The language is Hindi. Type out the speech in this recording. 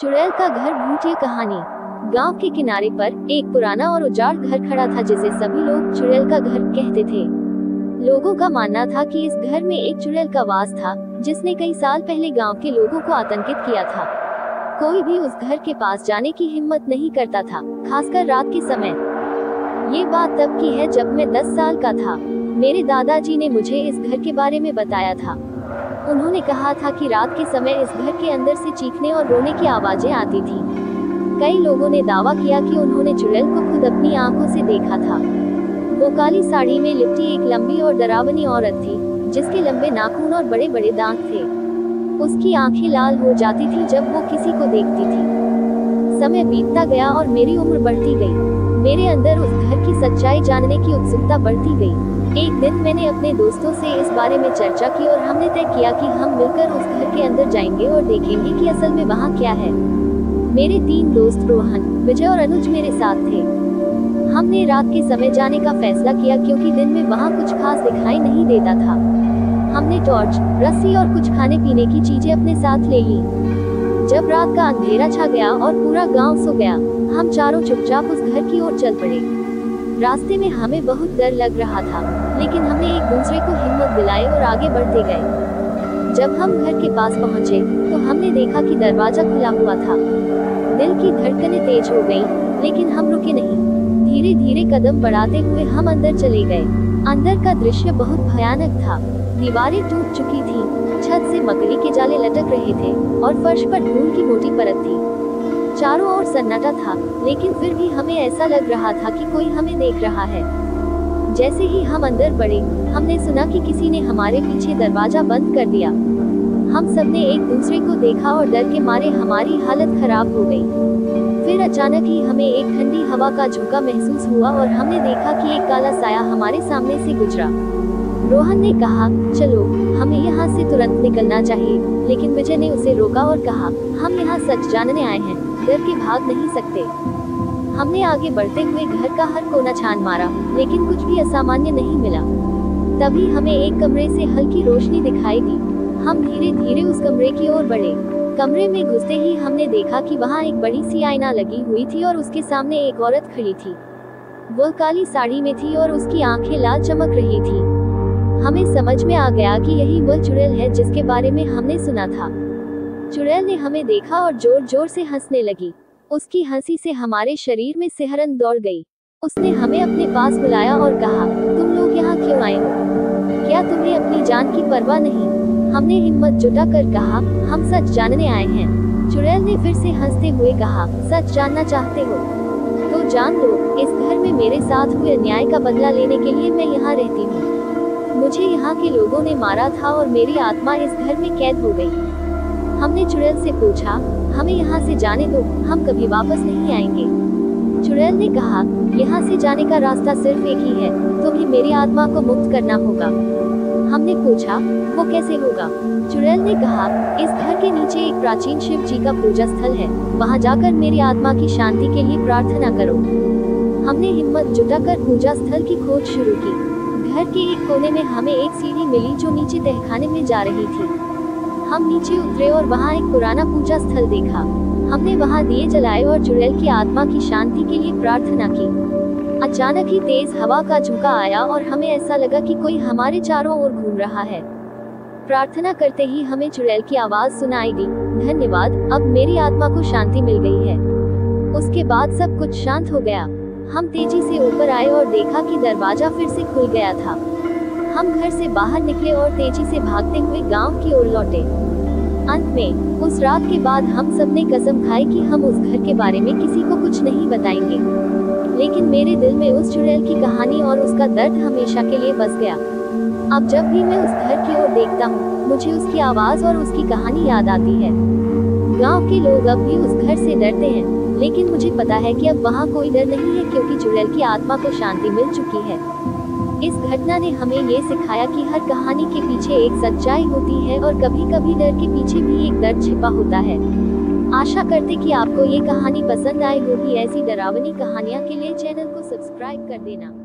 चुड़ैल का घर भूतिया कहानी। गाँव के किनारे पर एक पुराना और उजाड़ घर खड़ा था जिसे सभी लोग चुड़ैल का घर कहते थे। लोगों का मानना था कि इस घर में एक चुड़ैल का वास था, जिसने कई साल पहले गाँव के लोगों को आतंकित किया था। कोई भी उस घर के पास जाने की हिम्मत नहीं करता था, खासकर रात के समय। ये बात तब की है जब मैं दस साल का था। मेरे दादाजी ने मुझे इस घर के बारे में बताया था। उन्होंने कहा था कि रात के समय इस घर के अंदर से चीखने और रोने की आवाज़ें आती थी। कई लोगों ने दावा किया कि उन्होंने चुड़ैल को खुद अपनी आँखों से देखा था। वो काली साड़ी में लिपटी एक लंबी और डरावनी औरत थी, जिसके लंबे नाखून और बड़े बड़े दांत थे। उसकी आँखें लाल हो जाती थी जब वो किसी को देखती थी। समय बीतता गया और मेरी उम्र बढ़ती गई। मेरे अंदर उस घर की सच्चाई जानने की उत्सुकता बढ़ती गई। एक दिन मैंने अपने दोस्तों से इस बारे में चर्चा की और हमने तय किया कि हम मिलकर उस घर के अंदर जाएँगे और देखेंगे कि असल में वहाँ क्या है। मेरे तीन दोस्त रोहन, विजय और अनुज मेरे साथ थे। हमने रात के समय जाने का फैसला किया क्योंकि दिन में वहाँ कुछ खास दिखाई नहीं देता था। हमने टॉर्च, रस्सी और कुछ खाने पीने की चीज़ें अपने साथ ले ली। जब रात का अंधेरा छा गया और पूरा गाँव सो गया, हम चारों चुपचाप उस घर की ओर चल पड़े। रास्ते में हमें बहुत डर लग रहा था लेकिन हमने एक दूसरे को हिम्मत दिलाई और आगे बढ़ते गए। जब हम घर के पास पहुँचे तो हमने देखा कि दरवाज़ा खुला हुआ था। दिल की धड़कनें तेज हो गईं, लेकिन हम रुके नहीं। धीरे धीरे कदम बढ़ाते हुए हम अंदर चले गए। अंदर का दृश्य बहुत भयानक था। दीवारें टूट चुकी थी छत से मकड़ी के जाले लटक रहे थे और फर्श पर धूल की मोटी परत थी। चारों ओर सन्नाटा था, लेकिन फिर भी हमें ऐसा लग रहा था कि कोई हमें देख रहा है। जैसे ही हम अंदर बढ़े, हमने सुना कि किसी ने हमारे पीछे दरवाज़ा बंद कर दिया। हम सबने एक दूसरे को देखा और डर के मारे हमारी हालत खराब हो गई। फिर अचानक ही हमें एक ठंडी हवा का झोंका महसूस हुआ और हमने देखा कि एक काला साया हमारे सामने से गुजरा। रोहन ने कहा, चलो, हमें यहाँ से तुरंत निकलना चाहिए। लेकिन विजय ने उसे रोका और कहा, हम यहाँ सच जानने आए हैं। डर के भाग नहीं सकते। हमने आगे बढ़ते हुए घर का हर कोना छान मारा, लेकिन कुछ भी असामान्य नहीं मिला। तभी हमें एक कमरे से हल्की रोशनी दिखाई दी। हम धीरे धीरे उस कमरे की ओर बढ़े। कमरे में घुसते ही हमने देखा कि वहाँ एक बड़ी सी आईना लगी हुई थी और उसके सामने एक औरत खड़ी थी। वह काली साड़ी में थी और उसकी आँखें लाल चमक रही थी। हमें समझ में आ गया कि यही वह चुड़ैल है जिसके बारे में हमने सुना था। चुड़ैल ने हमें देखा और ज़ोर ज़ोर से हंसने लगी। उसकी हँसी से हमारे शरीर में सिहरन दौड़ गई। उसने हमें अपने पास बुलाया और कहा, तुम लोग यहाँ क्यों आए क्या तुम्हें अपनी जान की परवाह नहीं? हमने हिम्मत जुटा कर कहा, हम सच जानने आए हैं। चुड़ैल ने फिर से हँसते हुए कहा, सच जानना चाहते हो? तो जान लो इस घर में मेरे साथ हुए अन्याय का बदला लेने के लिए मैं यहाँ रहती हूँ। मुझे यहाँ के लोगों ने मारा था और मेरी आत्मा इस घर में कैद हो गई। हमने चुड़ैल से पूछा, हमें यहाँ से जाने दो, हम कभी वापस नहीं आएँगे? चुड़ैल ने कहा, यहाँ से जाने का रास्ता सिर्फ़ एक ही है तुम्हें मेरी आत्मा को मुक्त करना होगा। हमने पूछा, वो कैसे होगा? चुड़ैल ने कहा, इस घर के नीचे एक प्राचीन शिव जी का पूजा स्थल है, वहाँ जाकर मेरी आत्मा की शांति के लिए प्रार्थना करो। हमने हिम्मत जुटाकर पूजा स्थल की खोज शुरू की। घर के एक कोने में हमें एक सीढ़ी मिली, जो नीचे तहखाने में जा रही थी। हम नीचे उतरे और वहाँ एक पुराना पूजा स्थल देखा। हमने वहाँ दिए जलाए और चुड़ैल की आत्मा की शांति के लिए प्रार्थना की। अचानक ही तेज हवा का झुका आया और हमें ऐसा लगा कि कोई हमारे चारों ओर घूम रहा है। प्रार्थना करते ही हमें चुड़ैल की आवाज़ सुनाई दी, धन्यवाद, अब मेरी आत्मा को शांति मिल गई है। उसके बाद सब कुछ शांत हो गया। हम तेज़ी से ऊपर आए और देखा कि दरवाज़ा फिर से खुल गया था। हम घर से बाहर निकले और तेज़ी से भागते हुए गाँव की ओर लौटे। अंत में, उस रात के बाद हम सबने कसम खाई कि हम उस घर के बारे में किसी को कुछ नहीं बताएँगे। लेकिन मेरे दिल में उस चुड़ैल की कहानी और उसका दर्द हमेशा के लिए बस गया। अब जब भी मैं उस घर की ओर देखता हूँ, मुझे उसकी आवाज़ और उसकी कहानी याद आती है। गाँव के लोग अब भी उस घर से डरते हैं, लेकिन मुझे पता है कि अब वहाँ कोई डर नहीं है क्योंकि चुड़ैल की आत्मा को शांति मिल चुकी है। इस घटना ने हमें ये सिखाया कि हर कहानी के पीछे एक सच्चाई होती है और कभी कभी डर के पीछे भी एक दर्द छिपा होता है। आशा करते कि आपको ये कहानी पसंद आई होगी। ऐसी डरावनी कहानियाँ के लिए चैनल को सब्सक्राइब कर देना।